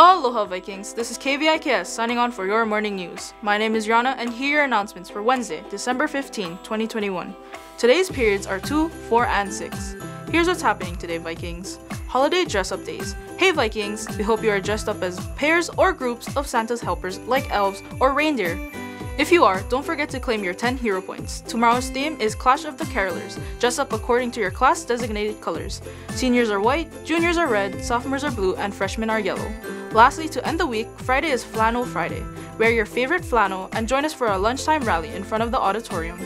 Aloha Vikings, this is KVIKS signing on for your morning news. My name is Yana and here are announcements for Wednesday, December 15, 2021. Today's periods are 2, 4, and 6. Here's what's happening today, Vikings. Holiday dress up days. Hey Vikings, we hope you are dressed up as pairs or groups of Santa's helpers like elves or reindeer. If you are, don't forget to claim your 10 hero points. Tomorrow's theme is Clash of the Carolers. Dress up according to your class designated colors. Seniors are white, juniors are red, sophomores are blue, and freshmen are yellow. Lastly, to end the week, Friday is Flannel Friday. Wear your favorite flannel and join us for our lunchtime rally in front of the auditorium.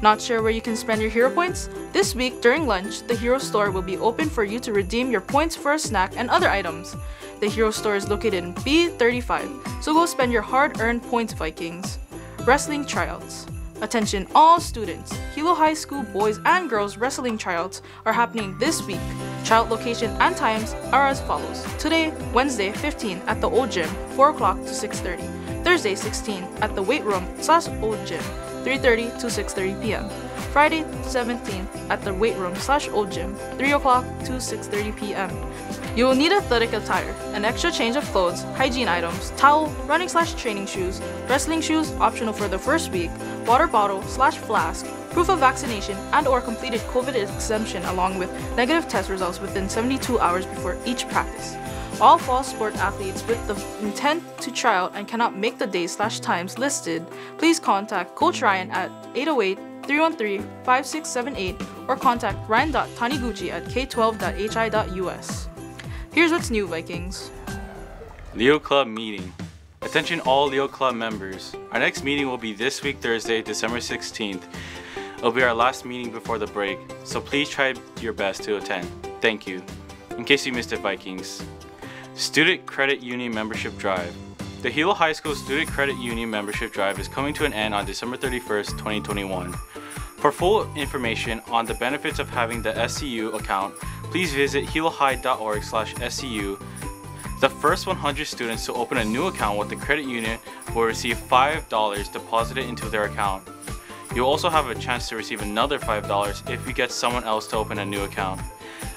Not sure where you can spend your hero points? This week, during lunch, the Hero Store will be open for you to redeem your points for a snack and other items. The Hero Store is located in B35, so go spend your hard-earned points, Vikings. Wrestling Tryouts Attention all students! Hilo High School boys and girls wrestling tryouts are happening this week. Tryout location and times are as follows. Today, Wednesday 15 at the Old Gym, 4 o'clock to 6.30. Thursday 16 at the weight room slash Old Gym, 3.30 to 6.30 p.m. Friday 17th at the weight room slash Old Gym, 3 o'clock to 6.30 p.m. You will need athletic attire, an extra change of clothes, hygiene items, towel, running slash training shoes, wrestling shoes optional for the first week, water bottle slash flask, proof of vaccination and or completed COVID exemption along with negative test results within 72 hours before each practice. All fall sport athletes with the intent to try out and cannot make the days slash times listed, please contact Coach Ryan at 808 313 5678 or contact ryan.taniguchi at k12.hi.us. Here's what's new, Vikings. Leo Club meeting. Attention all Leo Club members. Our next meeting will be this week Thursday, December 16th. It'll be our last meeting before the break, so please try your best to attend. Thank you. In case you missed it, Vikings. Student Credit Union Membership Drive. The Hilo High School Student Credit Union Membership Drive is coming to an end on December 31st, 2021. For full information on the benefits of having the SCU account, please visit hilohigh.org slash SCU. The first 100 students to open a new account with the credit union will receive $5 deposited into their account. You'll also have a chance to receive another $5 if you get someone else to open a new account.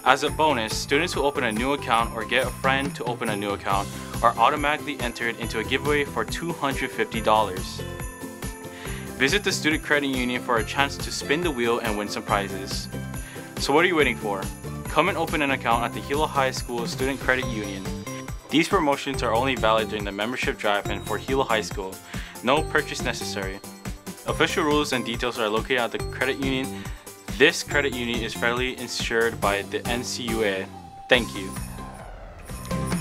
As a bonus, students who open a new account or get a friend to open a new account are automatically entered into a giveaway for $250. Visit the Student Credit Union for a chance to spin the wheel and win some prizes. So what are you waiting for? Come and open an account at the Hilo High School Student Credit Union. These promotions are only valid during the membership drive and for Hilo High School. No purchase necessary. Official rules and details are located at the credit union. This credit union is federally insured by the NCUA. Thank you.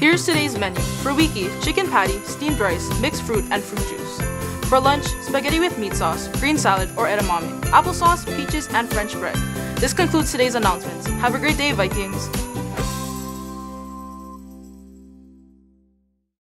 Here's today's menu. For Wiki, chicken patty, steamed rice, mixed fruit, and fruit juice. For lunch, spaghetti with meat sauce, green salad, or edamame, applesauce, peaches, and French bread. This concludes today's announcements. Have a great day, Vikings!